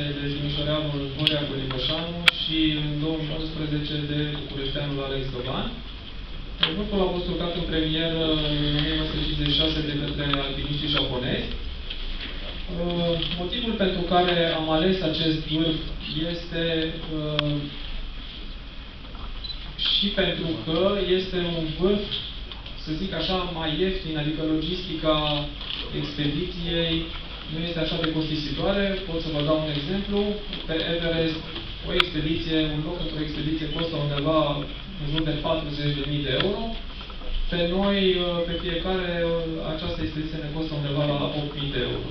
de Timișoreanul Horea Colicoșanu și în 2011 de Bucureșteanul Alex Dogan. Grupul a fost urcat în premieră în 1956 de către alpiniștii japonezi. Uh, Motivul pentru care am ales acest vârf este uh, și pentru că este un vârf, să zic așa, mai ieftin, adică logistica expediției nu este așa de costisitoare. Pot să vă dau un exemplu. Pe Everest, o expediție, un loc într-o expediție costă undeva în jur de 40.000 de euro. Pe noi, pe fiecare, această expediție ne costă undeva la 8.000 de euro.